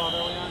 called early on?